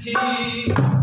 थी।